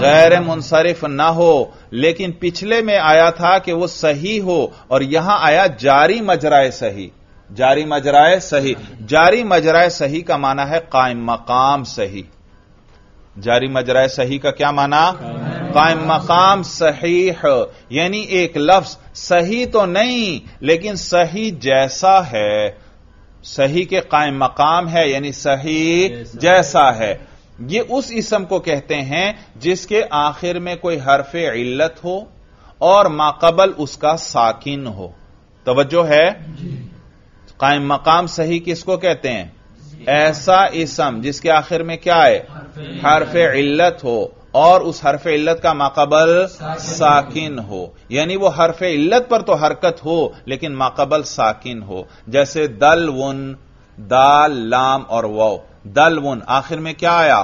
गैर मुनसरिफ ना हो। लेकिन पिछले में आया था कि वो सही हो और यहाँ आया जारी मजराए सही। जारी मजराए सही। जारी मजराए सही का माना है कायम मकाम सही। जारी मजराए सही का क्या माना? कायम मकाम सही यानी एक लफ्ज सही तो नहीं, लेकिन सही जैसा है। सही के कायम मकाम है यानी सही जैसा है। ये उस इसम को कहते हैं जिसके आखिर में कोई हरफ इल्लत हो और माकबल उसका साकिन हो। तवज्जो है? कायम मकाम सही किसको कहते हैं? ऐसा इसम जिसके आखिर में क्या है? हरफ इल्लत हो। और उस हरफ इल्लत का माकबल साकिन हो। यानी वो हरफ इल्लत पर तो हरकत हो लेकिन माकबल साकिन हो। जैसे दल वन दाल लाम और वौ दल वन आखिर में क्या आया?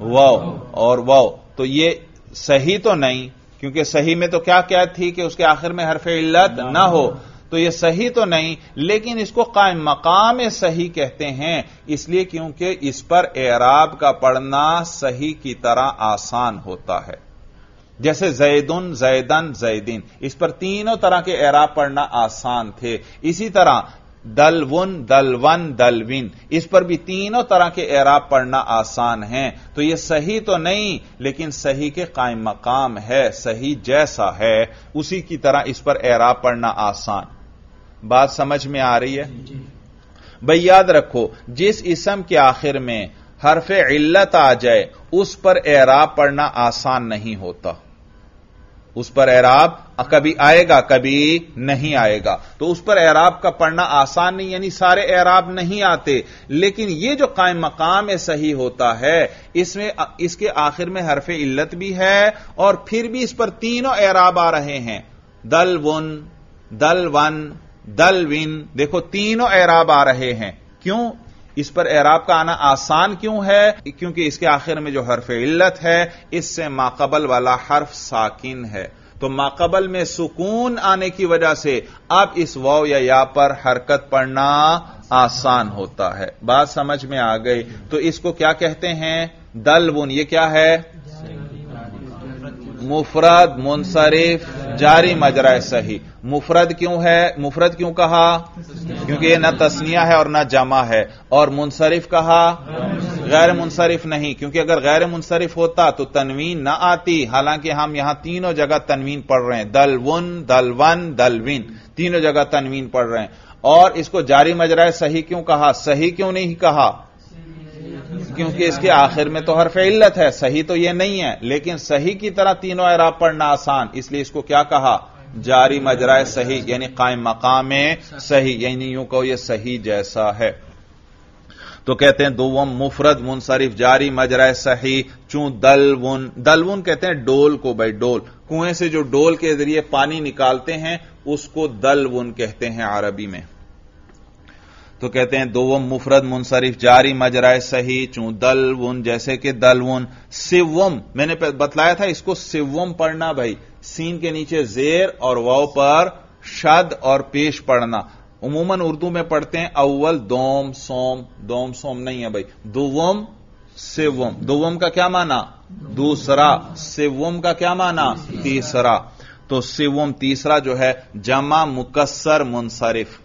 वौ और वौ तो ये सही तो नहीं क्योंकि सही में तो क्या क्या थी कि उसके आखिर में हरफ इल्लत ना हो। तो यह सही तो नहीं, लेकिन इसको कायम मकाम सही कहते हैं। इसलिए क्योंकि इस पर एराब का पढ़ना सही की तरह आसान होता है। जैसे जैदुन, जैदन, जैदिन, इस पर तीनों तरह के एराब पढ़ना आसान थे। इसी तरह दलवन दलवन, दलविन, इस पर भी तीनों तरह के एराब पढ़ना आसान है। तो यह सही तो नहीं, लेकिन सही के कायम मकाम है, सही जैसा है, उसी की तरह इस पर एराब पढ़ना आसान। बात समझ में आ रही है? भाई याद रखो जिस इसम के आखिर में हरफ इल्लत आ जाए उस पर एराब पढ़ना आसान नहीं होता। उस पर एराब कभी आएगा कभी नहीं आएगा। तो उस पर एराब का पढ़ना आसान नहीं यानी सारे एराब नहीं आते। लेकिन ये जो कायम मकाम है सही होता है इसमें इसके आखिर में हरफ इल्लत भी है और फिर भी इस पर तीनों एराब आ रहे हैं। दल वन दल वन दल विन देखो, तीनों एराब आ रहे हैं। क्यों? इस पर एराब का आना आसान क्यों है? क्योंकि इसके आखिर में जो हर्फ इल्लत है, इससे माकबल वाला हर्फ साकिन है। तो माकबल में सुकून आने की वजह से अब इस वाव या या पर हरकत पढ़ना आसान होता है। बात समझ में आ गई। तो इसको क्या कहते हैं? दल बुन ये क्या है? मुफरद, मुनसरिफ, जारी मजरा सही। मुफरद क्यों है? मुफरद क्यों कहा? क्योंकि ये न तस्निया है और न जमा है। और मुनसरिफ कहा, गैर मुनसरिफ नहीं, क्योंकि अगर गैर मुनसरिफ होता तो तनवीन न आती। हालाँकि हम यहाँ तीनों जगह तनवीन पढ़ रहे हैं। दलवन दलवन दलविन तीनों जगह तनवीन पढ़ रहे हैं। और इसको जारी मजरा सही क्यों कहा? सही क्यों नहीं कहा? क्योंकि इसके आखिर में तो हरफ इल्लत है, सही तो यह नहीं है, लेकिन सही की तरह तीनों एराब पढ़ना आसान, इसलिए इसको क्या कहा? जारी मजराए सही, यानी कायम मकाम सही, यानी यूँ कहो यह सही जैसा है। तो कहते हैं, दोवम मुफरद मुनसरिफ, जारी मजराए सही, चू दलवन दलवन कहते हैं डोल को भाई, डोल। कुएँ से जो डोल के ज़रिए पानी निकालते हैं, उसको दलवन कहते हैं अरबी में। तो कहते हैं, दोवम मुफरद मुनसरिफ, जारी मजराए सही, चू दलवन जैसे कि दल दलवन सिवम, मैंने बतलाया था इसको सिवम पढ़ना भाई। सीन के नीचे जेर और वाव पर शद और पेश पढ़ना। उमूमन उर्दू में पढ़ते हैं, अव्वल दोम, सोम। दोम, सोम नहीं है भाई। दुवम, सिवम। दुवम का क्या माना? दूसरा। सिवम का क्या माना? तीसरा। तो सिवम तीसरा जो है, जमा मुकसर मुनसरिफ।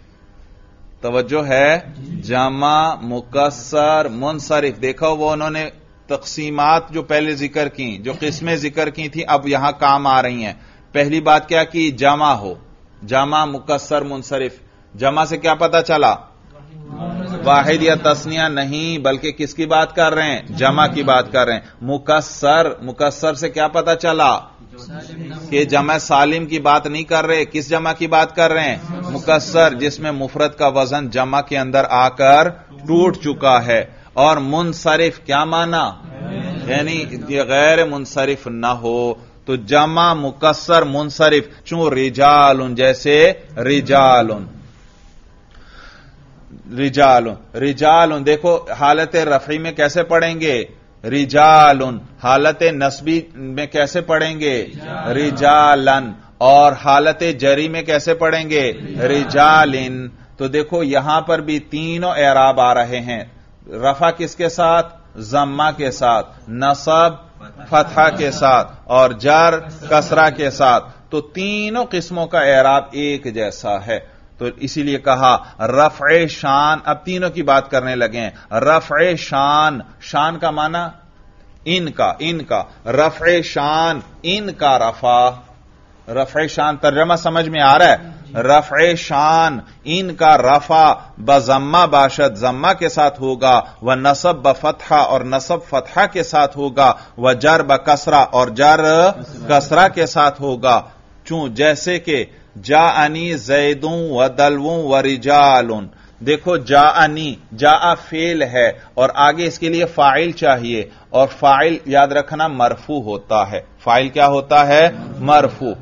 तवज्जो है। जमा मुकसर मुनसरिफ। देखो वो उन्होंने तकसीमात जो पहले ज़िक्र की, जो किस्में ज़िक्र की थी, अब यहाँ काम आ रही हैं। पहली बात क्या की? जमा हो। जमा मुकसर मुनसरिफ। जमा से क्या पता चला? वाहिद या तस्निया नहीं, बल्कि किसकी बात कर रहे हैं? जमा की बात कर रहे हैं। मुकसर मुकसर से क्या पता चला? कि जमा सालिम की बात नहीं कर रहे, किस जमा की बात कर रहे हैं? मुकसर जिसमें मुफरत का वज़न जमा के अंदर आकर टूट चुका है। और मुनसरिफ क्या माना? यानी गैर मुनसरिफ न हो। तो जमा मुकसर मुनसरिफ, चू रिजाल जैसे रिजाल रिजाल रिजाल देखो, हालत रफी में कैसे पढ़ेंगे? रिजाल हालत नस्बी में कैसे पढ़ेंगे रिजालन। और हालत जरी में कैसे पढ़ेंगे रिजालिन। तो देखो यहाँ पर भी तीनों एराब आ रहे हैं। रफा किसके साथ? जम्मा के साथ। नसब फतहा के साथ। और जर कसरा के साथ। तो तीनों किस्मों का एराब एक जैसा है। तो इसीलिए कहा रफ शान अब तीनों की बात करने लगे हैं। रफ शान शान का माना? इनका इनका रफ शान इनका रफा। रफ शान तर्जमा समझ में आ रहा है? रफ शान इनका रफा। बजम्मा बाशद जम्मा के साथ होगा। व नसब ब फतहा और नसब फतहा के साथ होगा। व जर ब कसरा और जर कसरा के साथ होगा। चूं जैसे कि जा अनी जैदों व दलवू व रिजाल देखो जा अनी जा आ फेल है और आगे इसके लिए फ़ाइल चाहिए और फ़ाइल याद रखना मरफू होता है। फ़ाइल क्या होता है? मरफू।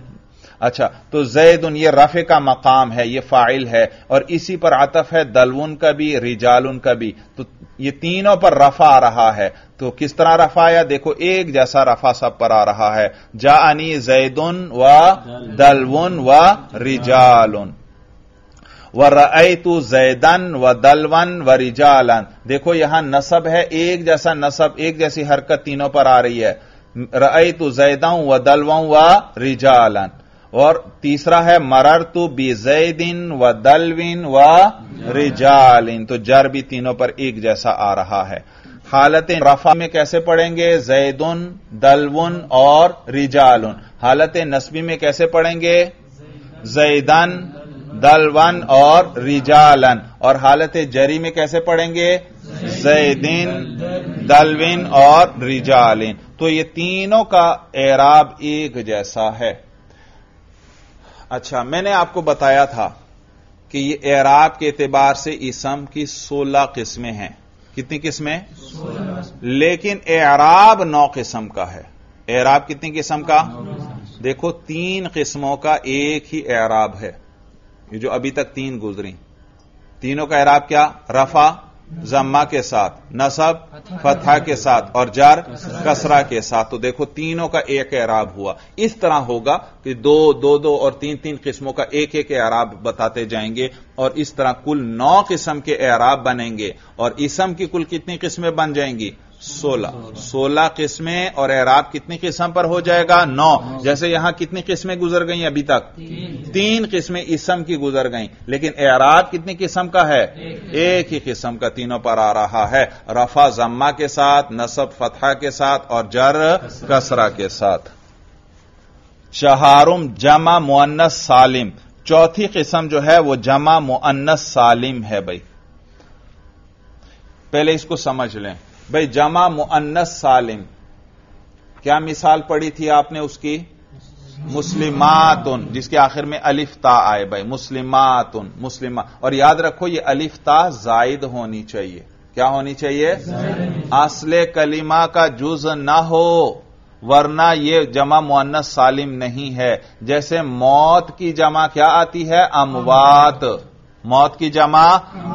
अच्छा तो जैदुन, ये रफे का मकाम है, ये फ़ाइल है, और इसी पर आतफ है दलवन का भी, रिजालुन का भी। तो ये तीनों पर रफा आ रहा है। तो किस तरह रफा आया? देखो, एक जैसा रफा सब पर आ रहा है। जा अनी जैदुन व दलवन व रिजालुन। व रई तू जैदन व दलवन व रिजालन। देखो, यहाँ नसब है, एक जैसा नसब, एक जैसी हरकत तीनों पर आ रही है। रई तू जैदाऊ व दलवाऊ व रिजालन। और तीसरा है मरर तू जैदिन व दलविन व रिजालिन। तो जर भी तीनों पर एक जैसा आ रहा है। हालत रफा में कैसे पढ़ेंगे? जैदुन, दलवुन और रिजालुन। हालत नस्बी में कैसे पढ़ेंगे? जैदन, दलवन और रिजालन। और हालत जरी में कैसे पढ़ेंगे? जैदिन, दलविन और रिजालिन। तो ये तीनों का एराब एक जैसा है। अच्छा मैंने आपको बताया था कि ये एराब के एतबार से इसम की सोलह किस्में हैं। कितनी किस्में? लेकिन एराब नौ किस्म का है। एराब कितनी किस्म का? देखो तीन किस्मों का एक ही एराब है। ये जो अभी तक तीन गुजरी। तीनों का एराब क्या? रफा। जम्मा के साथ, नसब, फतहा के साथ और जार, कसरा के साथ। तो देखो, तीनों का एक एराब हुआ। इस तरह होगा कि दो दो दो और तीन तीन किस्मों का एक एक एराब बताते जाएँगे और इस तरह कुल नौ किस्म के एराब बनेंगे। और इसम की कुल कितनी किस्में बन जाएँगी? सोलह। सोलह किस्में और एराब कितनी किस्म पर हो जाएगा? नौ। जैसे यहाँ कितनी किस्में गुजर गई अभी तक? तीन, किस्में इसम की गुजर गई। लेकिन एराब कितनी किस्म का है? एक, ही किस्म का तीनों पर आ रहा है। रफा जम्मा के साथ नसब फतहा के साथ और जर कसरा के साथ। चहारुम जमा मुन्नस सालिम। चौथी किस्म जो है वो जमा मुन्नस सालिम है भाई। पहले इसको समझ लें। भाई जमा मुन्नस सालिम। क्या मिसाल पड़ी थी आपने उसकी? मुस्लिमातुन, जिसके आखिर में अलिफ्ता आए भाई। मुस्लिमातुन, मुस्लिमा। और याद रखो, ये अलिफ्ता जायद होनी चाहिए। क्या होनी चाहिए? असले कलिमा का जुज ना हो, वरना ये जमा मुन्नस सालिम नहीं है। जैसे मौत की जमा क्या आती है? अमवात। मौत की जमा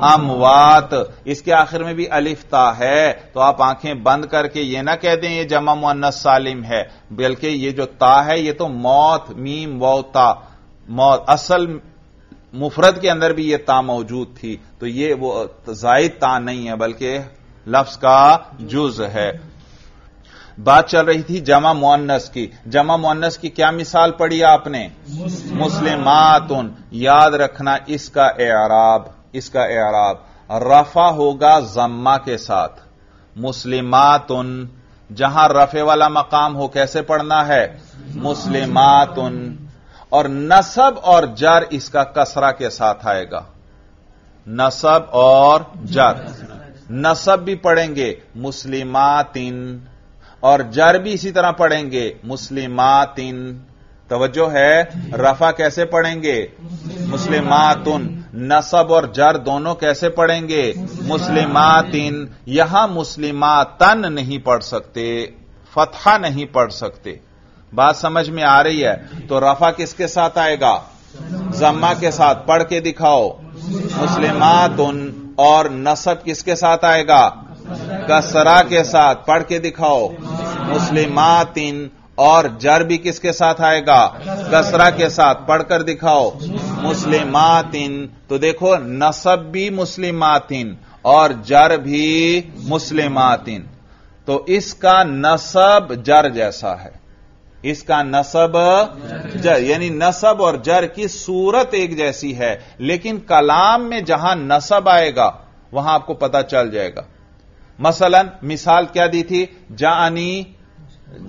अमवात। इसके आखिर में भी अलिफ्ता है। तो आप आँखें बंद करके ये ना कह दें, ये जमा मुन्नस सालिम है। बल्कि ये जो ता है, ये तो मौत, मीम वौता मौत, असल मुफरत के अंदर भी ये ता मौजूद थी। तो ये वो जायद ता नहीं है, बल्कि लफ्ज का जुज है। बात चल रही थी जमा मुन्नस की। जमा मुन्नस की क्या मिसाल पढ़ी आपने? मुस्लिमातुन याद रखना इसका एराब इसका एराब। रफा होगा जम्मा के साथ। मुस्लिमातुन जहाँ रफे वाला मकाम हो कैसे पढ़ना है? मुस्लिमातुन और नसब और जर इसका कसरा के साथ आएगा। नसब और जर। नसब भी पढ़ेंगे। मुस्लिमातिन और जर भी इसी तरह पढ़ेंगे। मुस्लिमातिन। तवज्जो है, रफा कैसे पढ़ेंगे? मुस्लिमातुन। नसब और जर दोनों कैसे पढ़ेंगे? मुस्लिमातिन। यहाँ मुस्लिमातन नहीं पढ़ सकते, फतहा नहीं पढ़ सकते। बात समझ में आ रही है? तो रफा किसके साथ आएगा? जम्मा के साथ। पढ़ के दिखाओ। मुस्लिमातुन और नसब किसके साथ आएगा? कसरा के साथ पढ़ के दिखाओ। मुस्लिमातिन और जर भी किसके साथ आएगा? कसरा के साथ पढ़कर दिखाओ। मुस्लिमातिन तो देखो, नसब भी मुस्लिमातिन और जर भी मुस्लिमातिन। तो इसका नसब जर जैसा है। इसका नसब जर, यानी नसब और जर की सूरत एक जैसी है। लेकिन कलाम में जहाँ नसब आएगा, वहाँ आपको पता चल जाएगा। मसलन, मिसाल क्या दी थी? जानी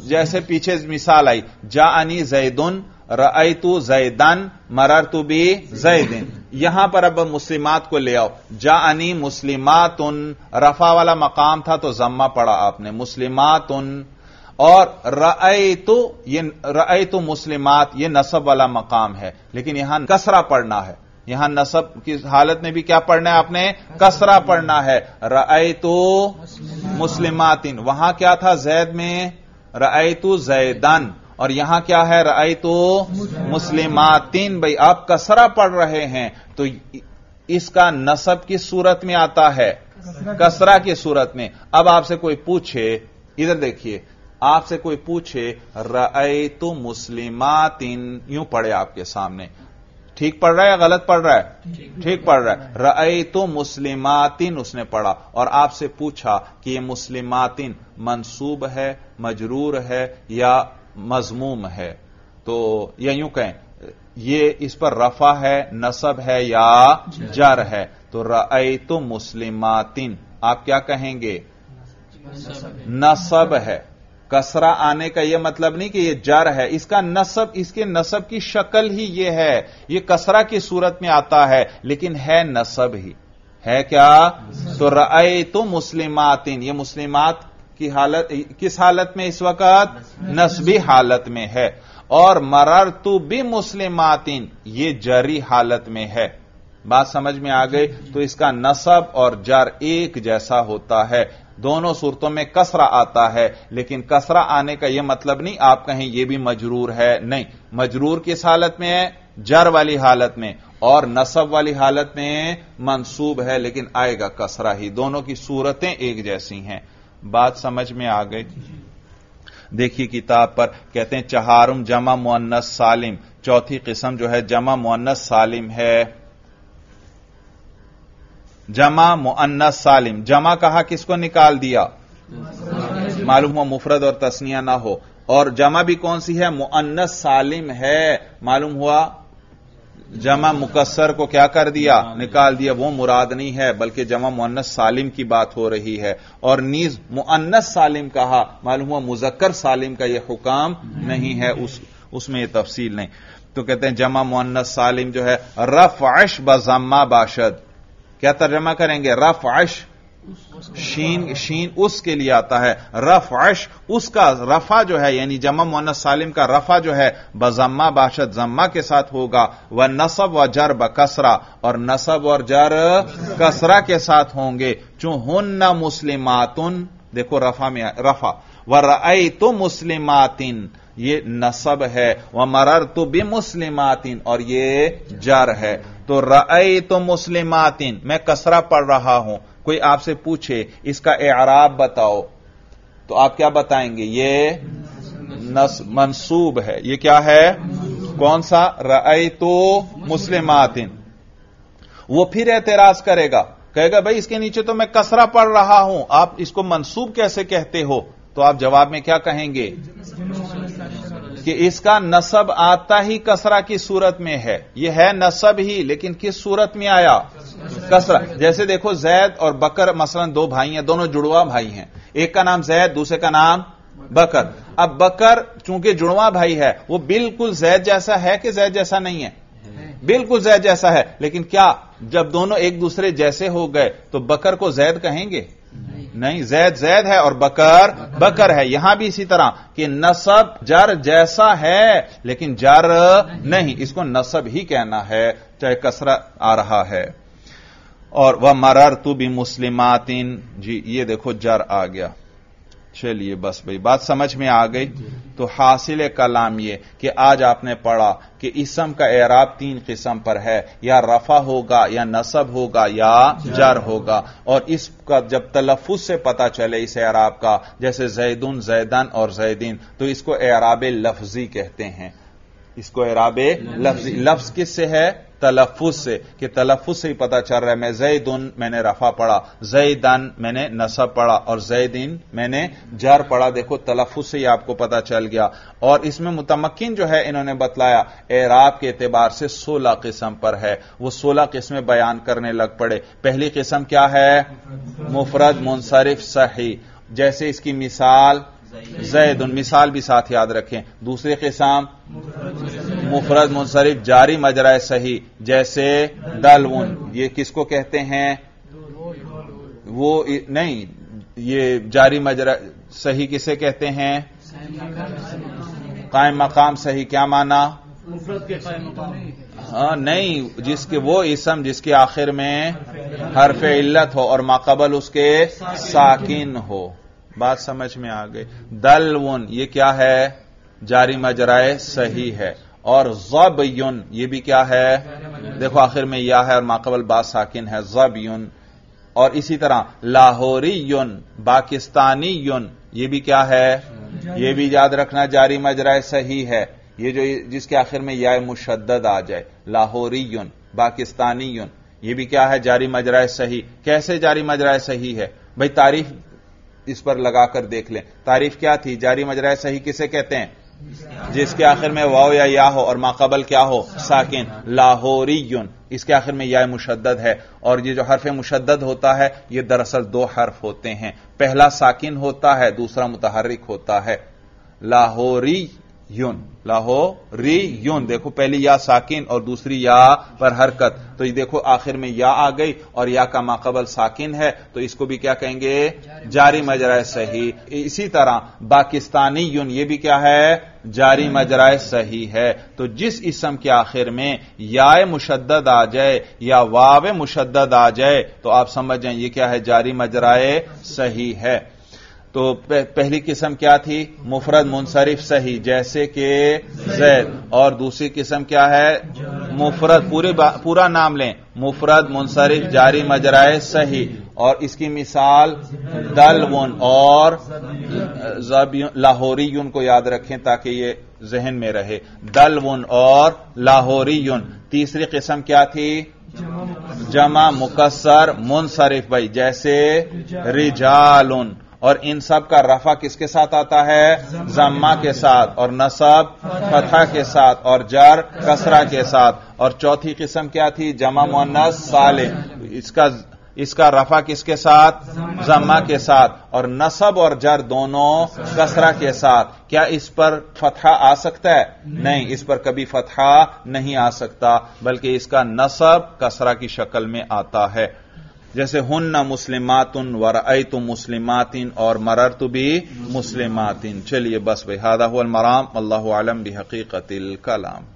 जैसे पीछे मिसाल आई जानी जैदुन रईतु जैदन मरर तु बी जैदिन। यहाँ पर अब मुस्लिमात को ले आओ। जानी मुस्लिमातुन, रफा वाला मकाम था तो जम्मा पड़ा आपने मुस्लिमात उन और रई तो ये रई तो मुस्लिमात, ये नसब वाला मकाम है। लेकिन यहाँ कसरा पढ़ना है। यहाँ नसब की हालत में भी क्या पढ़ना है आपने? कसरा पढ़ना है। रई तो मुस्लिमातिन। वहाँ क्या था जैद में? रई तो जैदन। और यहाँ क्या है? रई तो मुस्लिमातिन। भाई, आप कसरा पढ़ रहे हैं तो इसका नसब किस सूरत में आता है? कसरा की सूरत में। अब आपसे कोई पूछे, इधर देखिए, आपसे कोई पूछे रई तो मुस्लिमातिन, यूँ पढ़े आपके सामने। ठीक पढ़ रहा है या गलत पढ़ रहा है? ठीक पढ़ रहा है। रई तो मुस्लिमातिन उसने पढ़ा। और आपसे पूछा कि ये मुस्लिमातिन मंसूब है मजरूर है या मजमूम है? तो या यूँ कहें ये इस पर रफा है नसब है या जर है? तो रई तो मुस्लिमातिन आप क्या कहेंगे? नसब है। कसरा आने का यह मतलब नहीं कि यह जर है। इसका नसब, इसके नसब की शक्ल ही यह है। यह कसरा की सूरत में आता है, लेकिन है नसब ही। है क्या? तो रई तो मुस्लिमातिन। ये मुस्लिमात की हालत, किस हालत में इस वक्त? नस्बी हालत में है। और मरर तु भी मुस्लिमातिन। ये जरी हालत में है। बात समझ में आ गई? तो इसका नसब और जर एक जैसा होता है। दोनों सूरतों में कसरा आता है, लेकिन कसरा आने का यह मतलब नहीं, आप कहें यह भी मजरूर है, नहीं। मजरूर किस हालत में है? जर वाली हालत में, और नसब वाली हालत में मंसूब है, लेकिन आएगा कसरा ही। दोनों की सूरतें एक जैसी हैं। बात समझ में आ गई? देखिए किताब पर कहते हैं, चहारुम जमा मुन्नस सालिम। चौथी किस्म जो है, जमा मुन्नस सालिम है। जमा मुन्नस सालिम। जमा कहा किसको निकाल दिया? मालूम हुआ मुफरद और तस्निया ना हो। और जमा भी कौन सी है? मुन्नस सालिम है। मालूम हुआ? जमा मुकसर को क्या कर दिया? निकाल दिया। वो मुराद नहीं है, बल्कि जमा मुन्नस सालिम की बात हो रही है। और नीज मुन्नस सालिम कहा, मालूम हुआ मुजक्कर सालिम का यह हुकाम नहीं है, उस, उसमें यह तफसील नहीं। तो कहते हैं जमा मुन्नस सालिम जो है रफ अश बजम्मा बाशद। क्या तर्जमा करेंगे? रफ अश शीन शीन उसके लिए आता है। रफ अश उसका रफा जो है, यानी जमा मोन सालिम का रफा जो है, बजम्मा बाशत जम्मा के साथ होगा। वह नसब व जर ब कसरा, और नसब और जर कसरा के साथ होंगे। चूं हुन मुस्लिमातुन, देखो रफा में, रफा। व रई तो मुस्लिमातिन ये नसब है। वह मरर तो बे और ये जर है। तो रई तो मुस्लिमातिन। मैं कसरा पढ़ रहा हूँ। कोई आपसे पूछे, इसका एराब बताओ। तो आप क्या बताएँगे? ये नस मंसूब है। ये क्या है? कौन सा? रई तो मुस्लिमातिन। वो फिर एतराज़ करेगा। कहेगा, भाई, इसके नीचे तो मैं कसरा पढ़ रहा हूँ। आप इसको मंसूब कैसे कहते हो? तो आप जवाब में क्या कहेंगे? कि इसका नसब आता ही कसरा की सूरत में है। यह है नसब ही, लेकिन किस सूरत में आया? कसरा। जैसे देखो, जैद और बकर मसलन दो भाई हैं, दोनों जुड़वा भाई हैं। एक का नाम जैद, दूसरे का नाम बकर। अब बकर चूँकि जुड़वा भाई है, वो बिल्कुल जैद जैसा है कि जैद जैसा नहीं है? बिल्कुल जैद जैसा है। लेकिन क्या, जब दोनों एक दूसरे जैसे हो गए तो बकर को जैद कहेंगे? नहीं, जैद जैद है और बकर बकर है। यहाँ भी इसी तरह कि नसब, जर जैसा है, लेकिन जर नहीं। इसको नसब ही कहना है, चाहे कसरा आ रहा है। और वह मरर तू भी मुस्लिमातिन जी, ये देखो, जर आ गया। चलिए बस भाई बात समझ में आ गई। तो हासिल कलाम ये कि आज आपने पढ़ा कि इसम का एराब तीन किस्म पर है। या रफा होगा या नसब होगा या जर होगा। और इसका जब तलफुज से पता चले इस एराब का जैसे जैदुन जैदन और जैदीन तो इसको एराब लफ्जी कहते हैं। इसको एराब लफ्जी। लफ्ज किससे है? तलफुज से, कि तलफुज से ही पता चल रहा है, मैं जैदुन मैंने रफा पढ़ा, जैदन मैंने नसब पढ़ा, और जैदिन मैंने जर पढ़ा। देखो, तलफुज से ही आपको पता चल गया। और इसमें मुतमकिन जो है, इन्होंने बतलाया, एराब के एतबार से सोलह किस्म पर है। वो सोलह किस्में बयान करने लग पड़े। पहली किस्म क्या है? मुफरद, मुनसरिफ, सही। जैसे इसकी मिसाल, जैदुन, मिसाल भी साथ याद रखें। दूसरी किस्म मुफरद मुनसरिफ जारी मजरा सही, जैसे दलउन ये किसको कहते हैं? वो नहीं, ये जारी मजरा सही किसे कहते हैं? कायम मकाम सही, क्या माना? हाँ नहीं, जिसके वो इसम, जिसके आखिर में हरफ इल्लत हो और माकबल उसके साकिन हो। बात समझ में आ गई। दलवन, ये क्या है? जारी मजराए सही है। और जब युन ये भी क्या है? देखो, आखिर में यह है और माकबल बात साकिन है जब युन और इसी तरह लाहौरी युन पाकिस्तानी युन ये भी क्या है? ये भी याद रखना, जारी मजराए सही है। ये जो, जिसके आखिर में या मुशद आ जाए लाहौरी युन पाकिस्तानी युन ये भी क्या है? जारी मजराए सही। कैसे जारी मजराए सही है? भाई, तारीफ़ इस पर लगाकर देख लें। तारीफ़ क्या थी? जारी मजराए सही किसे कहते हैं? जिसके आखिर में वाओ या या हो और माकबल क्या हो? साकिन। लाहौरी युन इसके आखिर में या मुशद्दद है। और ये जो हर्फ मुशद्दद होता है, ये दरअसल दो हर्फ होते हैं। पहला साकिन होता है, दूसरा मुतहरिक होता है। लाहौरी युन लाहौरी युन देखो, पहली या साकिन और दूसरी या पर हरकत। तो ये देखो, आखिर में या आ गई और या का माकबल साकिन है। तो इसको भी क्या कहेंगे? जारी मजरा सही। इसी तरह, पाकिस्तानी युन ये भी क्या है? जारी मजराए सही है। तो जिस इसम के आखिर में याय मुशद्दद आ जाए या वाव मुशद्दद आ जाए तो आप समझ जाए, ये क्या है? जारी मजराए सही है। तो पहली किस्म क्या थी? मुफरद मुनसरिफ सही, जैसे कि जैद। और दूसरी किस्म क्या है? मुफरद, पूरे पूरा नाम लें। मुफरद मुनसरिफ जारी मजराए सही। और इसकी मिसाल दल दलवन और लाहौरी यून को याद रखें ताकि ये जहन में रहे। दल दलवन और लाहौरी यून तीसरी किस्म क्या थी? जमा मुकसर मुनसरिफ भाई, जैसे रिजालुन। और इन सब का रफा किसके साथ आता है? जम्मा के साथ और नसब फथा के साथ और जर, कसरा के साथ। और चौथी किस्म क्या थी? जमा मुन्नस साले इसका इसका रफा किसके साथ? जम्मा के साथ। और नसब और जर दोनों कसरा के साथ। क्या इस पर फतहा आ सकता है? नहीं, इस पर कभी फतहा नहीं आ सकता, बल्कि इसका नसब कसरा की शक्ल में आता है। जैसे हुन्ना मुस्लिमातुन वरअ तो मुस्लिमातिन और मरर तो भी मुस्लिमातिन। चलिए बस भाई हादा मराम। अल्लाह आलम भी हकीकत कलाम।